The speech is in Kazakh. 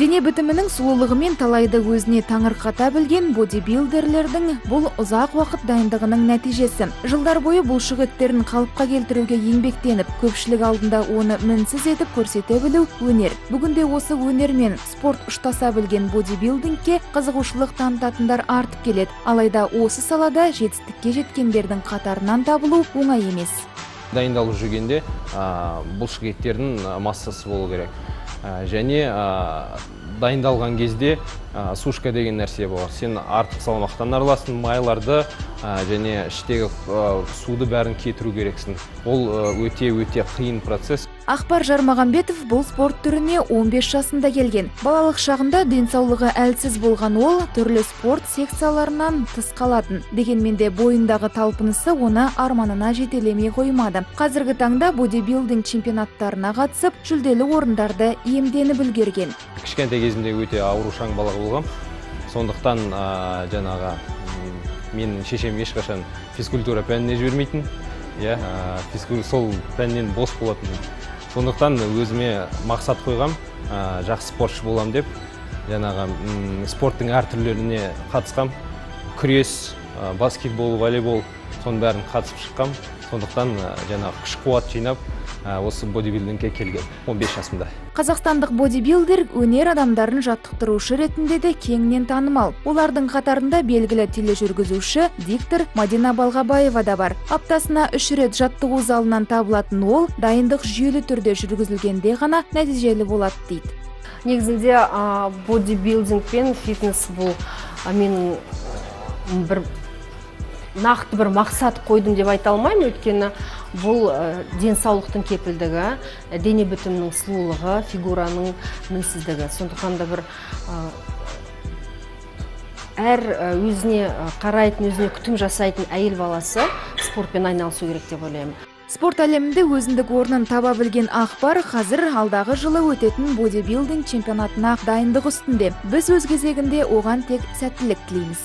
дене бітімінің сұлулығымен талайды өзіне таңырқата білген бодибилдерлердің бұл ұзақ уақыт дайындығының нәтижесі. Жылдар бойы бұлшық қалыпқа келтіруге еңбектеніп көпшілік алдында оны мінсіз етіп көрсете білу өнер. Бүгінде осы өнер мен спорт ұштаса білген бодибилдингке қызығушылық танытатындар артып келеді. Алайда осы салада жетістікке жеткендердің қатарынан табылу оңай емес. Дайындалып жүргенде бұлшық еттердің массасы болу керек. Және дайындалған кезде сушка деген нәрсе бар сен артық салмақтан арыласың майларды және іштегі суды бәрін кетіру керексің. Ол өте өте қиын процесс. Ақпар жармағанбетов бұл спорт түріне 15 жасында келген. Балалық шағында денсаулығы әлсіз болған ол түрлі спорт секцияларынан тыс қалатын. Дегенмен де бойындағы талпынысы оны арманына жетелемей қоймады. Қазіргі таңда бодибилдинг чемпионаттарына қатысып жүлделі орындарды иемденіп үлгерген. Кішкентай кезімде өте аурушаң бала болғам. Сондықтан жаңағы менің шешем ешқашан физкультура пәніне жібермейтін иә сол пәннен бос болатын. Сондықтан өзіме мақсат қойғам жақсы спортшы болам деп жаңағы спорттың әр түрлеріне қатысқам. Күрес баскетбол волейбол соның бәрін қатысып шыққам. Сондықтан жаңағы күш қуат жинап осы бодибилдингке келген. 15 жасымда. Қазақстандық бодибилдер өнер адамдарын жаттықтырушы ретінде де кеңінен танымал. Олардың қатарында белгілі тележүргізуші диктор мадина балғабаева да бар. Аптасына үш рет жаттығу залынан табылатын ол дайындық жүйелі түрде жүргізілгенде ғана нәтижелі болады дейді. Негізінде бодибилдинг пен фитнес бұл менің бір нақты бір мақсат қойдым деп айта алмаймын. Өйткені бұл денсаулықтың кепілдігі дене бітімінің сұлулығы фигураның мінсіздігі. Сондықтан да бір әр өзіне қарайтын өзіне күтім жасайтын әйел баласы спортпен айналысу керек деп ойлаймын. Спорт әлемінде өзіндік орнын таба білген ақпар қазір алдағы жылы өтетін бодибилдинг чемпионатына дайындық үстінде. Біз өз кезегінде оған тек сәттілік тілейміз.